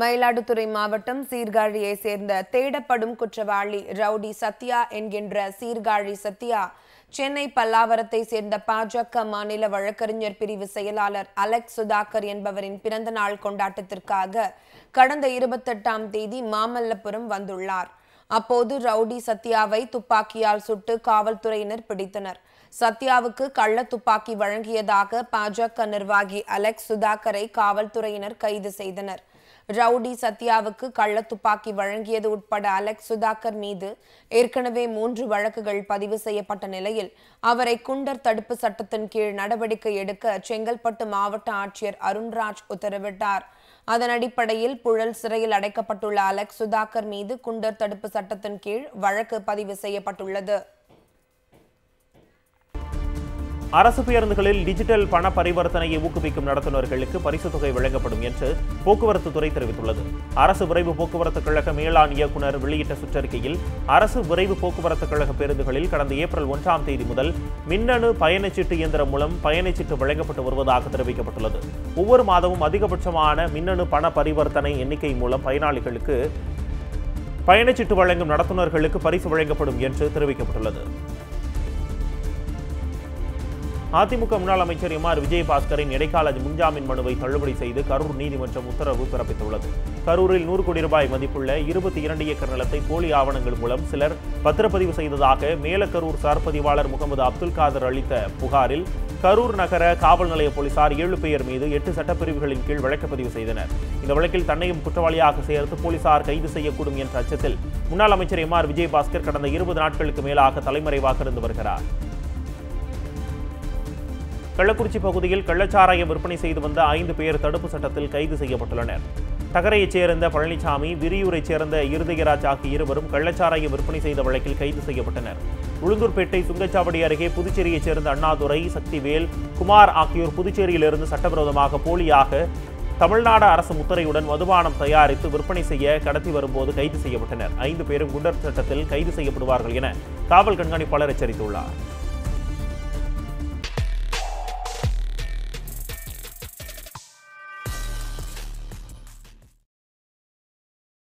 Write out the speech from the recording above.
மயிலாடுதுறை மாவட்டம் சீர்காழியை சேர்ந்த தேடப்படும் குற்றவாளி ரவுடி சத்யா என்கின்ற சீர்காழி சத்யா சென்னை பல்லாவரத்தை சேர்ந்த பாஜக மாநில வழக்கறிஞர் பிரிவு செயலாளர் அலெக்ஸ் சுதாகர் என்பவரின் பிறந்த நாள் கொண்டாட்டத்திற்காக கடந்த இருபத்தெட்டாம் தேதி மாமல்லபுரம் வந்துள்ளார். அப்போது ரவுடி சத்யாவை துப்பாக்கியால் சுட்டு காவல்துறையினர் பிடித்தனர். சத்யாவுக்கு கள்ள துப்பாக்கி வழங்கியதாக பாஜக நிர்வாகி அலெக்ஸ் சுதாகரை காவல்துறையினர் கைது செய்தனர். ரவுடி சத்யாவுக்கு கள்ள துப்பாக்கி வழங்கியது உட்பட அலெக்ஸ் சுதாகர் மீது ஏற்கனவே மூன்று வழக்குகள் பதிவு செய்யப்பட்ட நிலையில் அவரை குண்டர் தடுப்பு சட்டத்தின் கீழ் நடவடிக்கை எடுக்க செங்கல்பட்டு மாவட்ட ஆட்சியர் அருண்ராஜ் உத்தரவிட்டார். அதன் அடிப்படையில் புழல் சிறையில் அடைக்கப்பட்டுள்ள அலெக்ஸ் சுதாகர் மீது குண்டர் தடுப்பு சட்டத்தின் கீழ் வழக்கு பதிவு செய்யப்பட்டுள்ளது. அரசு பேருந்துகளில் டிஜிட்டல் பண பரிவர்த்தனையை ஊக்குவிக்கும் நடத்துனர்களுக்கு பரிசுத் தொகை வழங்கப்படும் என்று போக்குவரத்து துறை தெரிவித்துள்ளது. அரசு விரைவு போக்குவரத்து கழக மேலாண் இயக்குநர் வெளியிட்ட சுற்றறிக்கையில் அரசு விரைவு போக்குவரத்து கழக பேருந்துகளில் கடந்த ஏப்ரல் ஒன்றாம் தேதி முதல் மின்னணு பயணச்சீட்டு இயந்திரம் மூலம் பயணச்சீட்டு வழங்கப்பட்டு வருவதாக தெரிவிக்கப்பட்டுள்ளது. ஒவ்வொரு மாதமும் அதிகபட்சமான மின்னணு பண பரிவர்த்தனை எண்ணிக்கை மூலம் பயனாளிகளுக்கு பயணச்சீட்டு வழங்கும் நடத்துனர்களுக்கு பரிசு வழங்கப்படும் என்று தெரிவிக்கப்பட்டுள்ளது. அதிமுக முன்னாள் அமைச்சர் எம் ஆர் விஜயபாஸ்கரின் இடைக்கால முன்ஜாமீன் மனுவை தள்ளுபடி செய்து கரூர் நீதிமன்றம் உத்தரவு பிறப்பித்துள்ளது. கரூரில் நூறு கோடி ரூபாய் மதிப்புள்ள இருபத்தி இரண்டு ஏக்கர் நிலத்தை போலி ஆவணங்கள் மூலம் சிலர் பத்திரப்பதிவு செய்ததாக மேலக்கரூர் சார் பதிவாளர் முகமது அப்துல் காதர் அளித்த புகாரில் கரூர் நகர காவல் நிலைய போலீசார் ஏழு பேர் மீது எட்டு சட்டப்பிரிவுகளின் கீழ் வழக்கு பதிவு செய்தனர். இந்த வழக்கில் தன்னையும் குற்றவாளியாக சேர்த்து போலீசார் கைது செய்யக்கூடும் என்ற அச்சத்தில் முன்னாள் அமைச்சர் எம் ஆர் விஜயபாஸ்கர் கடந்த இருபது நாட்களுக்கு மேலாக தலைமறைவாக இருந்து வருகிறார். கள்ளக்குறிச்சி பகுதியில் கள்ளச்சாராயம் விற்பனை செய்து வந்த ஐந்து பேர் தடுப்பு சட்டத்தில் கைது செய்யப்பட்டுள்ளனர். தகரையைச் சேர்ந்த பழனிசாமி விரியூரைச் சேர்ந்த இருதயராஜ் ஆகிய இருவரும் கள்ளச்சாராயம் விற்பனை செய்த வழக்கில் கைது செய்யப்பட்டனர். உளுந்தூர்பேட்டை சுங்கச்சாவடி அருகே புதுச்சேரியைச் சேர்ந்த அண்ணாதுரை சக்திவேல் குமார் ஆகியோர் புதுச்சேரியிலிருந்து சட்டவிரோதமாக போலியாக தமிழ்நாடு அரசு முத்திரையுடன் மதுபானம் தயாரித்து விற்பனை செய்ய கடத்தி வரும்போது கைது செய்யப்பட்டனர். ஐந்து பேரும் குண்டர் சட்டத்தில் கைது செய்யப்படுவார்கள் என காவல் கண்காணிப்பாளர் எச்சரித்துள்ளார்.